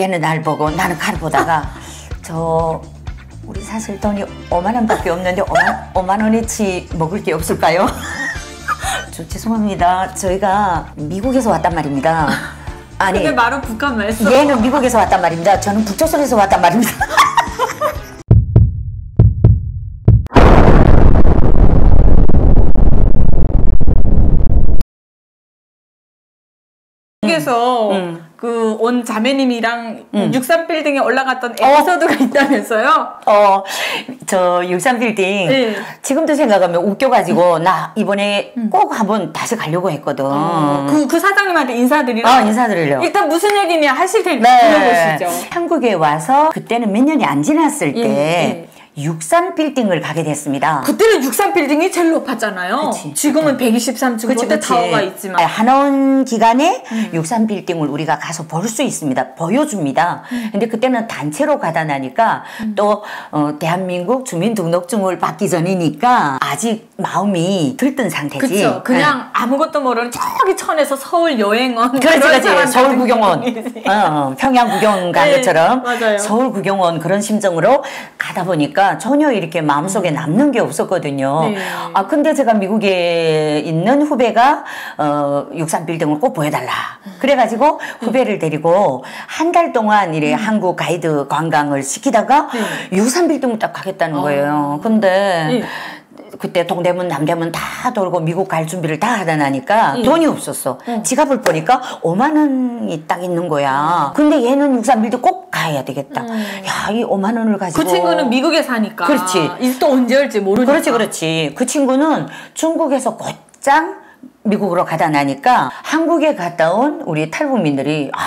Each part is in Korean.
얘는 날 보고 나는 칼 보다가 저 우리 사실 돈이 5만 원밖에 없는데 5만, 5만 원어치 먹을 게 없을까요? 저 죄송합니다. 저희가 미국에서 왔단 말입니다. 아니 근데 말은 북한 말씀. 얘는 미국에서 왔단 말입니다. 저는 북조선에서 왔단 말입니다. 한국에서 음. 음. 그온 자매님이랑 음. 63빌딩에 올라갔던 어. 에피소드가 어. 있다면서요? 어, 저 63빌딩 네. 지금도 생각하면 웃겨가지고 음. 나 이번에 음. 꼭 한번 다시 가려고 했거든. 그그 그 사장님한테 인사드리러. 어, 인사드리려. 일단 무슨 얘기냐 하실 테니까 네. 들어보시죠. 한국에 와서 그때는 몇 년이 안 지났을 예, 때. 예, 예. 63빌딩을 가게 됐습니다. 그때는 63빌딩이 제일 높았잖아요. 그치, 지금은 그때. 123층 그치, 타워가 있지만 네, 한원 기간에 음. 63빌딩을 우리가 가서 볼 수 있습니다. 보여줍니다. 음. 근데 그때는 단체로 가다나니까 음. 또 어, 대한민국 주민등록증을 받기 전이니까 아직 마음이 들뜬 상태지. 그렇죠. 그냥 네. 아무것도 모르는 저기 천에서 서울 여행원 그렇지, 그렇지. 서울 구경원 어, 어, 평양 구경 간 네, 것처럼 맞아요. 서울 구경원 그런 심정으로 가다 보니까 전혀 이렇게 마음속에 남는 게 없었거든요. 네. 아, 근데 제가 미국에 있는 후배가, 어, 육산 빌딩을 꼭 보여달라. 그래가지고 후배를 데리고 한 달 동안 이래 한국 가이드 관광을 시키다가 네. 육산 빌딩을 딱 가겠다는 거예요. 근데 네. 그때 동대문 남대문 다 돌고 미국 갈 준비를 다 하다 나니까 예. 돈이 없었어. 지갑을 보니까 5만 원이 딱 있는 거야. 근데 얘는 육삼빌드 꼭 가야 되겠다. 야, 이 5만 원을 가지고 그 친구는 미국에 사니까. 그렇지. 또 언제 올지 모르니까. 그렇지, 그렇지. 그 친구는 중국에서 곧장 미국으로 가다 나니까 한국에 갔다 온 우리 탈북민들이 아,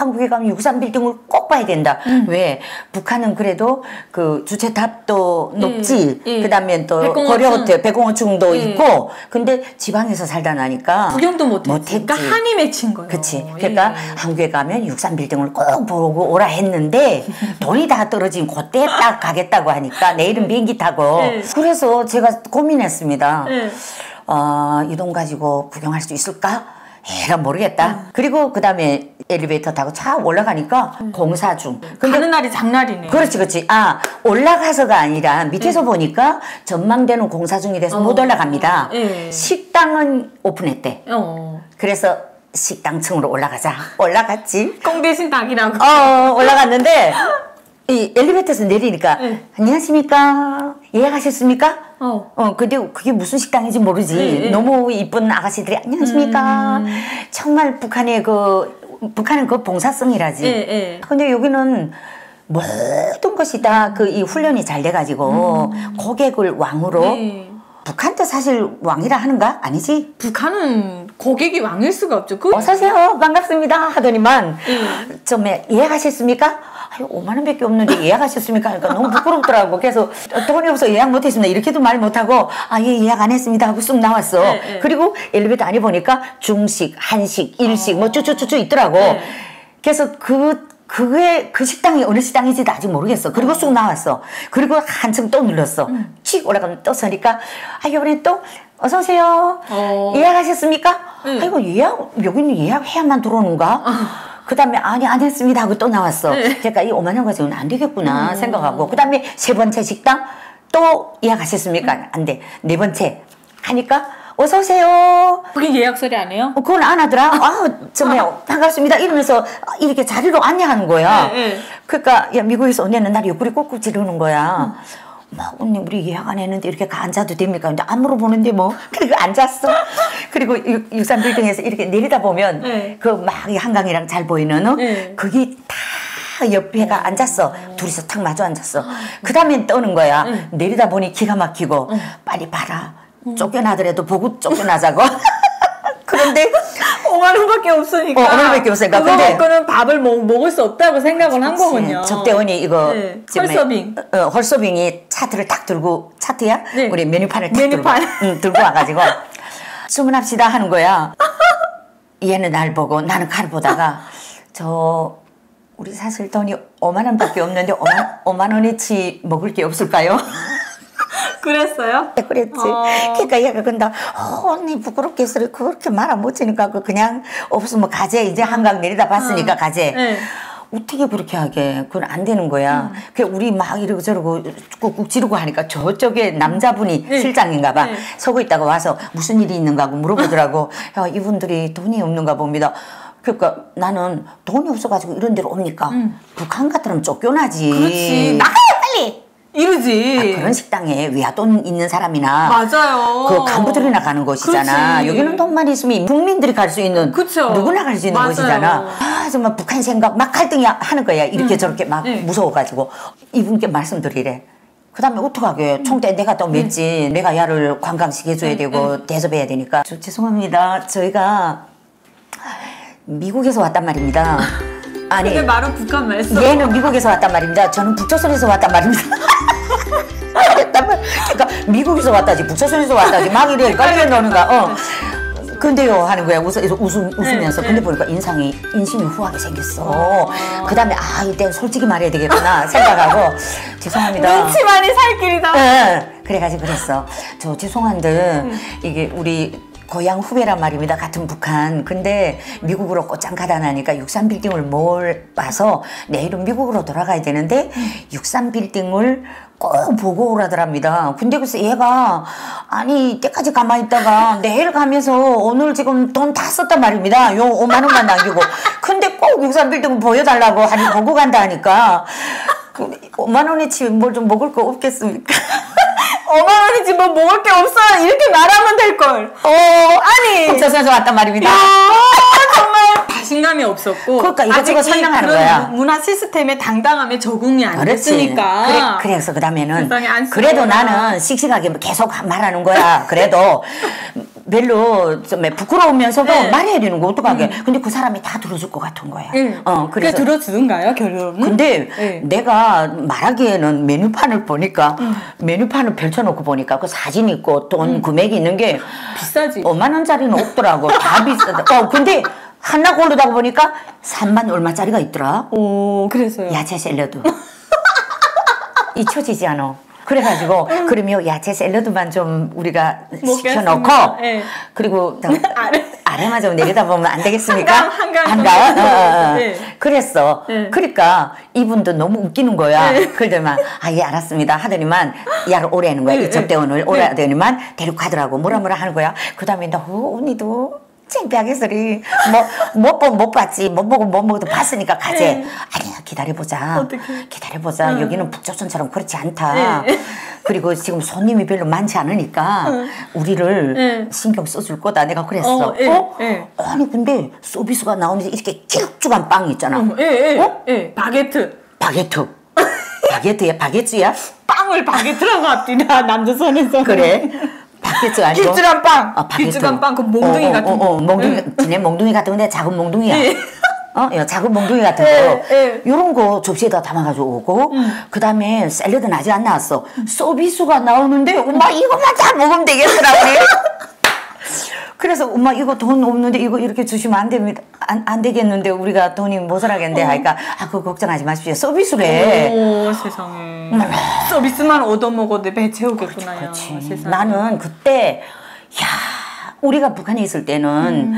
한국에 가면 육삼 빌딩을 꼭 봐야 된다. 음. 왜? 북한은 그래도 그 주체탑도 높지. 예. 그다음에 또 백공호층. 고려호텔, 백공호층도 예. 있고. 근데 지방에서 살다 나니까 구경도 못했지. 못했지. 그러니까 한이 맺힌 거예요. 예. 그러니까 한국에 가면 육삼 빌딩을 꼭 보고 오라 했는데 돈이 다 떨어진 그때 딱 가겠다고 하니까 내일은 비행기 타고 네. 그래서 제가 고민했습니다. 예. 어, 이 돈 가지고 구경할 수 있을까? 에라 모르겠다. 그리고 그 다음에 엘리베이터 타고 차 올라가니까 공사 중. 근데 가는 날이 장날이네. 그렇지, 그렇지. 아, 올라가서가 아니라 밑에서 보니까 전망대는 공사 중이 돼서 못 어. 올라갑니다. 예. 식당은 오픈했대. 어. 그래서 식당층으로 올라가자. 올라갔지. 꽁 대신 닭이라고. 어, 올라갔는데, 이 엘리베이터에서 내리니까, 네. 안녕하십니까? 예약하셨습니까? 어. 어, 근데 그게 무슨 식당인지 모르지. 네, 네. 너무 이쁜 아가씨들이, 안녕하십니까? 음. 정말 북한의 그, 북한은 그 봉사성이라지. 예, 예. 근데 여기는 모든 것이 다 그 이 훈련이 잘 돼가지고, 고객을 왕으로, 음. 네. 북한도 사실 왕이라 하는가? 아니지? 북한은 고객이 왕일 수가 없죠. 그 어서오세요. 반갑습니다. 하더니만, 예. 좀 예약하셨습니까? 아유, 5만 원밖에 없는데 예약하셨습니까? 그러니까 너무 부끄럽더라고. 그래서 돈이 없어 예약 못했습니다. 이렇게도 말 못하고, 아, 예, 예약 안 했습니다. 하고 쑥 나왔어. 네, 네. 그리고 엘리베이터 안에 보니까 중식, 한식, 일식, 뭐 쭈쭈쭈쭈 있더라고. 네. 그래서 그, 그게, 그 식당이 어느 식당인지 도 아직 모르겠어. 그리고 쑥 나왔어. 그리고 한층 또 눌렀어. 음. 칙 올라가면 또 서니까, 아, 이번에 또, 어서 오세요. 어. 예약하셨습니까? 응. 아이고, 예약, 여기는 예약해야만 들어오는가? 그 다음에, 아니, 안 했습니다. 하고 또 나왔어. 네. 그러니까 이 5만 원 가지고는 안 음. 되겠구나 생각하고. 그 다음에 세 번째 식당 또 예약하셨습니까? 음. 안 돼. 네 번째. 하니까, 어서 오세요. 그게 예약설이 아니에요? 어, 그건 안 하더라. 아, 정말 반갑습니다. 이러면서 이렇게 자리로 안내하는 거야. 네, 네. 그러니까 야 미국에서 언니는 날 옆구리 꾹꾹 찌르는 거야. 막 언니 우리 예약 안 했는데 이렇게 가 앉아도 됩니까? 근데 안 물어보는데 뭐 그리고 앉았어. 그리고 육- 육산 빌딩에서 이렇게 내리다 보면 네. 그막 한강이랑 잘 보이는 어? 네. 거기 다 옆에가 앉았어. 둘이서 탁 마주 앉았어. 그 다음엔 떠는 거야. 네. 내리다 보니 기가 막히고 빨리 봐라. 쫓겨나더라도 보고 쫓겨나자고. 그런데 5만 원밖에 없으니까. 어, 5만 원밖에 없으니까. 그거 근데- 먹고는 밥을 먹, 먹을 수 없다고 생각을 한 거군요. 접대원이 이거 네, 헐서빙. 어, 어, 헐서빙이 차트를 딱 들고 차트야? 네. 우리 메뉴판을 딱 메뉴판. 들고 응, 들고 와가지고 주문합시다 하는 거야. 얘는 날 보고 나는 칼 보다가 저 우리 사실 돈이 5만 원밖에 없는데 5만, 5만 원어치 먹을 게 없을까요? 그랬어요? 그랬지. 어. 그러니까 얘가 근데 어, 언니 부끄럽게 소리 그렇게 말 안 못치니까 그 그냥 없으면 가재 이제 한강 내리다 봤으니까 가재. 네. 어떻게 그렇게 하게? 그건 안 되는 거야. 그 우리 막 이러고 저러고 꾹꾹 지르고 하니까 저쪽에 남자분이 네. 실장인가 봐. 네. 서고 있다가 와서 무슨 일이 있는가 하고 물어보더라고. 야, 이분들이 돈이 없는가 봅니다. 그러니까 나는 돈이 없어가지고 이런 데로 옵니까? 북한 같으면 쫓겨나지. 그렇지. 빨리. 이러지. 아, 그런 식당에 외화돈 있는 사람이나 맞아요. 그 간부들이나 가는 곳이잖아. 그렇지. 여기는 돈만 있으면 국민들이 갈 수 있는 그쵸. 누구나 갈 수 있는. 곳이잖아. 아 정말 북한 생각 막 갈등이 하는 거야. 이렇게 저렇게 막 네. 무서워가지고 이분께 말씀드리래. 그 다음에 어떡하게 총대 내가 또 네. 맺지 내가 야를 관광시켜줘야 되고 대접해야 되니까 저, 죄송합니다 저희가 미국에서 왔단 말입니다 아니 근데 말은 북한 말씀. 얘는 미국에서 왔단 말입니다. 저는 북조선에서 왔단 말입니다. 그러니까 미국에서 왔다지 북조선에서 왔다지 막 이래 헷갈려 노는가. 어. 근데요 하는 거야 웃어, 웃음, 웃으면서 네, 근데 네. 보니까 인상이 인심이 후하게 생겼어. 그 다음에 아 이때 솔직히 말해야 되겠구나 생각하고 죄송합니다. 눈치 많이 살 길이다. 응, 그래가지고 그랬어. 저 죄송한데 이게 우리 고향 후배란 말입니다. 같은 북한. 근데 미국으로 꽃장 가다 나니까 63빌딩을 몰 와서 내일은 미국으로 돌아가야 되는데 63빌딩을 꼭 보고 오라더랍니다. 근데 글쎄 얘가 아니 이때까지 가만히 있다가 내일 가면서 오늘 지금 돈 다 썼단 말입니다. 요 5만 원만 남기고. 근데 꼭 63빌딩 보여달라고 하니 보고 간다 하니까 그 5만 원어치 뭘좀 먹을 거 없겠습니까? 5만 원이지 뭐 먹을 게 없어. 이렇게 말하면 될 걸. 어 아니. 북조선에서 왔단 말입니다. 야, 정말 자신감이 없었고. 그러니까 이것저것 설명하는 그런 거야. 문화 시스템에 당당함에 적응이 안 됐으니까. 그래, 그래서 그다음에는. 그래도 나는 씩씩하게 계속 말하는 거야. 그래도 별로 좀 부끄러우면서도 네. 말해야 되는 거 어떡하게. 근데 그 사람이 다 들어줄 것 같은 거야. 응. 어, 그래 그래서 들어주는가요 결론은? 근데 네. 내가 말하기에는 메뉴판을 보니까 메뉴판을 펼쳐놓고 보니까 그 사진 있고 돈 금액이 있는 게 비싸지. 5만 원짜리는 없더라고. 다 비싸다. 어, 근데 하나 고르다 보니까 3만 얼마짜리가 있더라. 오 그래서요. 야채 샐러드. 잊혀지지 않아. 그래가지고 그러면 야채 샐러드만 좀 우리가 시켜놓고 예. 그리고 좀 아래. 아래만 좀 내려다보면 안 되겠습니까? 한강, 한강? 정도. 어. 네. 그랬어. 네. 그러니까 이분도 너무 웃기는 거야. 그러더만 아 예 알았습니다 하더니만 야를 오래 하는 거야. 네, 이첩 네. 대원을 오래 하더니만 데리고 가더라고. 뭐라 뭐라 하는 거야. 그 다음에 너 어, 언니도 창피하게 소리 뭐 못 보고 못 봤지 못 보고 못 먹어도 봤으니까 가재 네. 아니야 기다려보자 어떡해. 기다려보자 응. 여기는 북조선처럼 그렇지 않다 네. 그리고 지금 손님이 별로 많지 않으니까 우리를 네. 신경 써줄 거다 내가 그랬어 어, 예, 어? 예. 아니 근데 서비스가 나오면서 이렇게 길쭉한 빵 있잖아 어, 예, 예, 어? 예. 바게트. 바게트 바게트야 바게트야 빵을 바게트라고 합니다. 남조선에서. 그래 바게트 아니고 길쭉한 빵. 어. 길쭉한 빵. 그 몽둥이 어, 어, 같은 어, 거. 어, 몽둥이 응. 지네 몽둥이 같은 건데 작은 몽둥이야 예. 어, 야, 작은 몽둥이 같은 예, 거. 예. 요런 거 접시에다 담아가지고 오고, 음. 그 다음에 샐러드는 아직 안 나왔어. 서비스가 나오는데, 엄마 이것만 다 먹으면 되겠더라, 우리. 그래서 엄마 이거 돈 없는데 이거 이렇게 주시면 안 됩니다. 안, 안 되겠는데 우리가 돈이 모자라겠는데 하니까 아 그거 걱정하지 마십시오. 서비스래. 오 세상에. 서비스만 얻어먹어도 배 채우겠구나. 요 그렇지. 나는 그때 야 우리가 북한에 있을 때는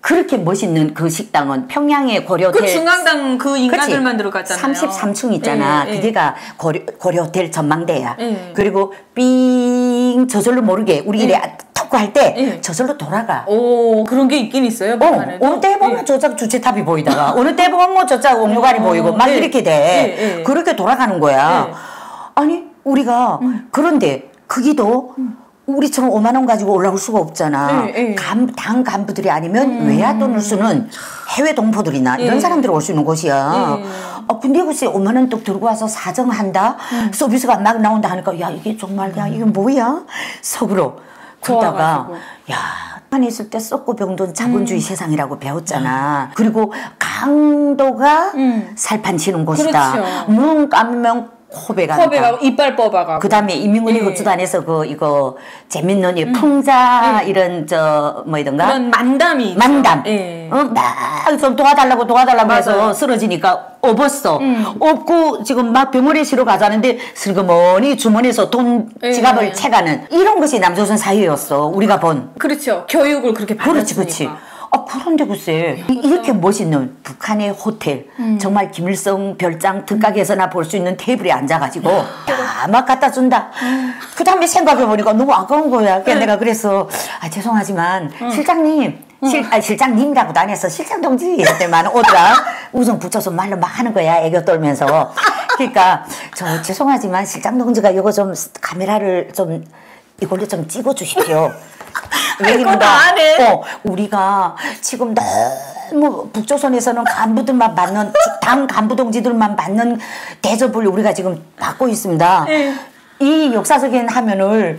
그렇게 멋있는 그 식당은 평양의 고려 그 호텔 중앙당 그 인간들만 들어갔잖아요. 33층 있잖아. 예, 예. 그게가 고려, 고려 호텔 전망대야. 예. 그리고 삥 저절로 모르게 우리 이래 턱구 할때 예. 저절로 돌아가. 오 그런 게 있긴 있어요. 어. 어느 때 보면 예. 저쪽 주체탑이 보이다가 어느 때 보면 뭐 저쪽 옥류관이 어, 보이고 막 예. 이렇게 돼. 예, 예. 그렇게 돌아가는 거야. 예. 아니 우리가 음. 그런데 거기도 우리처럼 5만 원 가지고 올라올 수가 없잖아. 예, 예. 간, 당 간부들이 아니면 외야 돈을 쓰는 해외 동포들이나 이런 예. 사람들이 올 수 있는 곳이야. 예. 아, 근데 글쎄 5만 원또 들고 와서 사정한다? 음. 서비스가 막 나온다 하니까 야 이게 정말 야 이게 뭐야? 속으로. 그러다가. 야 안에 있을 때 썩고 병든 자본주의 세상이라고 배웠잖아. 그리고 강도가 음. 살판 치는 곳이다. 그렇죠. 눈 감으면 코베 간다. 컵에가 이빨 뽑아가고. 그 다음에 인민군이 예. 구축단에서 그 이거 재밌는 이 풍자 이런 저 뭐 이던가 그런 만담이. 만담. 예. 어, 막좀 도와달라고 도와달라고 해서 맞아요. 쓰러지니까 업었어. 음. 업고 지금 막 병원에 실어 가자는데 슬그머니 주머니에서 돈 예. 지갑을 채가는 이런 것이 남조선 사회였어. 우리가 본. 그렇죠. 교육을 그렇게 그렇지, 받았으니까. 그렇지. 아 그런데 글쎄 이- 이렇게 멋있는 북한의 호텔 정말 김일성 별장 등가게에서나 볼 수 있는 테이블에 앉아가지고 야막 갖다 준다. 그 다음에 생각해보니까 너무 아까운 거야. 그래서 내가 그래서 아 죄송하지만 실장님 실, 아, 실장님이라고도 안 했어. 실장 동지 이랬더니만 오더라. 우선 붙여서 말로 막 하는 거야 애교 떨면서. 그러니까 저 죄송하지만 실장 동지가 이거 좀 카메라를 좀 이걸로 좀 찍어 주십시오 해. 어, 우리가 지금 너무 북조선에서는 간부들만 받는 당 간부 동지들만 받는 대접을 우리가 지금 받고 있습니다. 예. 이 역사적인 화면을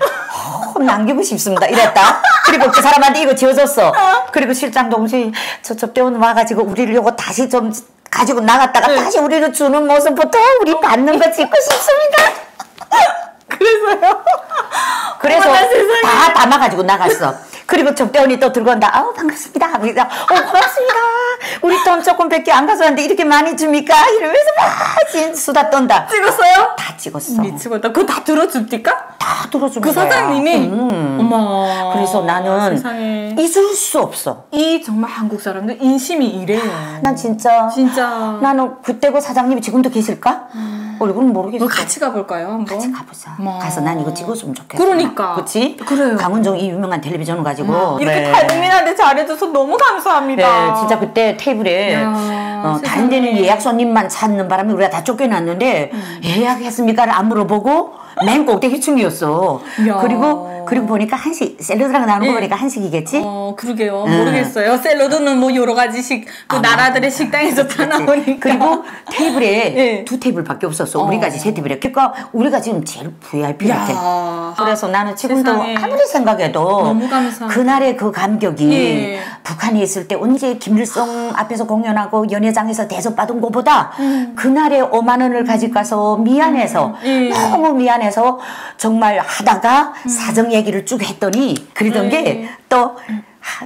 어, 남기고 싶습니다. 이랬다. 그리고 그 사람한테 이거 지어줬어. 그리고 실장 동지 저쪽 대원 와가지고 우리를 요거 다시 좀 가지고 나갔다가 네. 다시 우리를 주는 모습부터 우리 받는 거 찍고 싶습니다. 그래서요. 그래서. 다 담아가지고 나갔어. 그리고 적대원이 또 들고 온다. 아우 반갑습니다. 어 고맙습니다. 우리 돈 조금 밖에 안 가져왔는데 이렇게 많이 줍니까? 이러면서 막 진- 수다 떤다. 찍었어요? 다 찍었어. 미치겠다. 그거 다 들어줍니까? 다 들어주는 그. 사장님이? 음. 어머. 그래서 나는 세상에. 잊을 수 없어. 이 정말 한국 사람들 인심이 이래요. 난 진짜 진짜. 나는 그때 그 사장님이 지금도 계실까? 얼굴은 모르겠어. 뭐 같이 가볼까요? 한번? 같이 가보자. 어머. 가서 난 이거 찍었으면 좋겠어. 그러니까. 그치? 그래요. 강원정 이 유명한 텔레비전을 가지고. 이렇게 그래. 탈북민한테 잘해줘서 너무 감사합니다. 네, 진짜 그때 테이블에 야, 어. 다른 데는 예약 손님만 찾는 바람에 우리가 다 쫓겨났는데 음. 예약했습니까를 안 물어보고 맨 꼭대기층이었어. 야. 그리고 그리고 보니까 한식 샐러드랑 나오는 거 네. 보니까 한식이겠지. 어, 그러게요. 모르겠어요. 샐러드는 뭐 여러 가지씩 그 아, 나라들의 식당에서 다 나오니까. 그리고 테이블에 네. 두 테이블밖에 없었어. 우리까지 세 테이블에. 그러니까 우리가 지금 제일 VIP 같아. 야. 그래서 나는 지금도 세상에. 아무리 생각해도. 그날의 그 감격이 예. 북한에 있을 때 언제 김일성 앞에서 공연하고 연회장에서 대접받은 것보다 음. 그날에 5만 원을 가지고 가서 미안해서 예. 너무 미안해서 정말 하다가 음. 사정 얘기를 쭉 했더니 그러던 예. 게또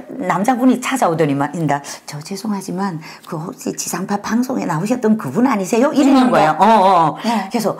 남자분이 찾아오더니만 인다 저 죄송하지만 그 혹시 지상파 방송에 나오셨던 그분 아니세요? 이러는 음, 거예요. 어, 어. 네. 그래서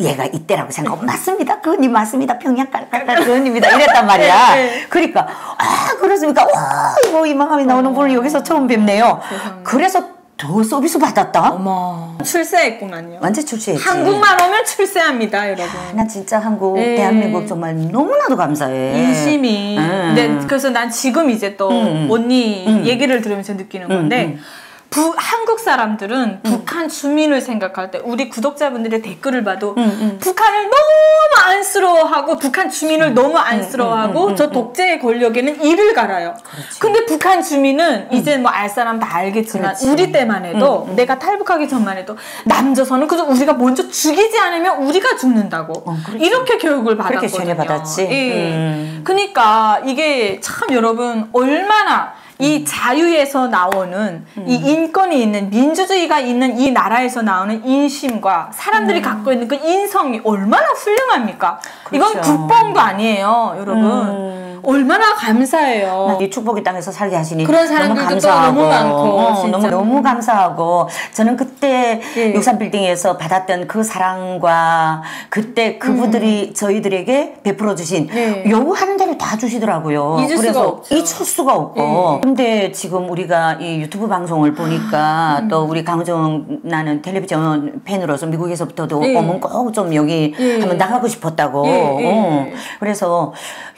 얘가 이때라고 생각. 맞습니다. 그님 맞습니다. 평양 깔깔깔 그님입니다. 이랬단 말이야. 네, 네. 그러니까 아 그렇습니까? 와 이거 이만감이 나오는 분을 여기서 처음 뵙네요. 그래서 더 서비스 받았다. 어머. 출세했구만요. 완전 출세했지. 한국만 오면 출세합니다, 여러분. 난 진짜 한국, 네. 대한민국 정말 너무나도 감사해. 인심이. 음. 근데 그래서 난 지금 이제 또 음. 언니 음. 얘기를 들으면서 느끼는 건데 음. 부, 한국 사람들은 북한 주민을 생각할 때 우리 구독자분들의 댓글을 봐도 음. 북한을 너무 안쓰러워하고 북한 주민을 너무 안쓰러워하고 음, 저 독재의 권력에는 이를 갈아요. 근데 북한 주민은 이제 뭐 알 사람 다 알겠지만 그렇지. 우리 때만 해도 내가 탈북하기 전만 해도 남조선은 그저 우리가 먼저 죽이지 않으면 우리가 죽는다고 어, 그렇지. 이렇게 교육을 받았거든요. 그렇게 전해받았지. 예. 음. 그러니까 이게 참 여러분 얼마나 이 자유에서 나오는 이 인권이 있는 민주주의가 있는 이 나라에서 나오는 인심과 사람들이 갖고 있는 그 인성이 얼마나 훌륭합니까? 이건 그렇죠. 국뽕도 아니에요, 여러분. 음. 얼마나 감사해요. 이 축복의 땅에서 살게 하시니 그런 너무 사람들도 또 감사하고 너무 많고, 어. 너무 너무 감사하고 저는 그때 예. 63 빌딩에서 받았던 그 사랑과 그때 그분들이 저희들에게 베풀어 주신 음. 예. 요구하는 대로 다 주시더라고요. 그래서. 잊을 수가 없고 예. 근데 지금 우리가 이 유튜브 방송을 보니까 음. 또 우리 강정 나는 텔레비전 팬으로서 미국에서부터도 예. 어머 꼭좀 여기 예. 한번 나가고 싶었다고 예, 예. 어. 그래서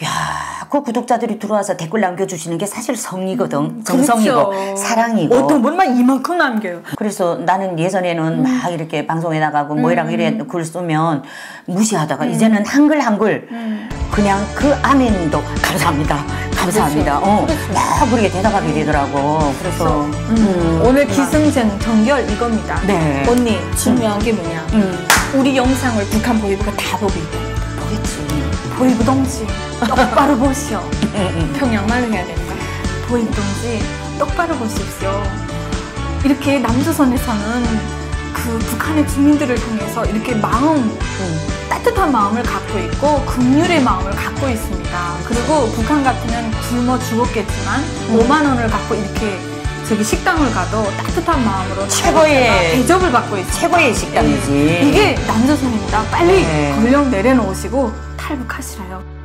야, 그 구독자들이 들어와서 댓글 남겨주시는 게 사실 성이거든. 정성이고 그렇죠. 사랑이고. 어떤 분만 이만큼 남겨요. 그래서 나는 예전에는 막 이렇게 방송에 나가고 뭐이랑 이래 글 쓰면 무시하다가 이제는 한글 한글 그냥 그 아멘도 감사합니다. 감사합니다. 그렇죠. 어, 그렇죠. 막 그렇게 대답하게 되더라고. 그래서 음, 오늘 기승전 정결 이겁니다. 네. 언니 중요한 게 뭐냐? 음, 우리 영상을 북한 보이브가 다 보고 있다. 보겠지. 보이브 동지 똑바로 보시오. 평양말로 해야 될까? 보이브 동지 똑바로 보십시오. 이렇게 남조선에서는 그 북한의 주민들을 통해서 이렇게 마음 응. 따뜻한 마음을 갖고 있고 긍휼의 마음을 갖고 있습니다. 그리고 북한 같으면 굶어 죽었겠지만 음. 5만 원을 갖고 이렇게 저기 식당을 가도 따뜻한 마음으로 최고의- 대접을 받고 있어요. 최고의 식당이지. 이게 남조선입니다. 빨리 네. 권력 내려놓으시고 탈북하시라요.